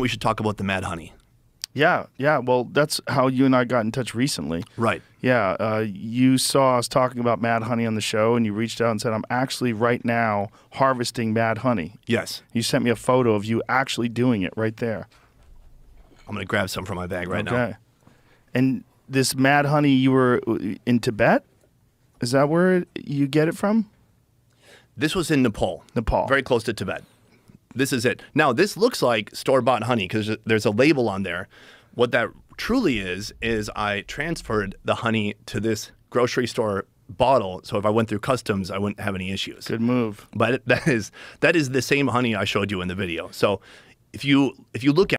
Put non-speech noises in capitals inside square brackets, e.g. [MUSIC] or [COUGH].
we should talk about the Mad Honey. Yeah, yeah. Well, that's how you and I got in touch recently. Right. Yeah, uh, you saw us talking about Mad Honey on the show, and you reached out and said, "I'm actually right now harvesting Mad Honey." Yes. You sent me a photo of you actually doing it right there. I'm going to grab some from my bag right now. Okay. And this Mad Honey, you were uh, in Tibet. Is that where you get it from? This was in Nepal. Nepal. Very close to Tibet. This is it. Now, this looks like store bought honey because there's a label on there. What that truly is, is I transferred the honey to this grocery store bottle. So if I went through customs, I wouldn't have any issues. Good move. But [LAUGHS] that is that is the same honey I showed you in the video. So if you if you look at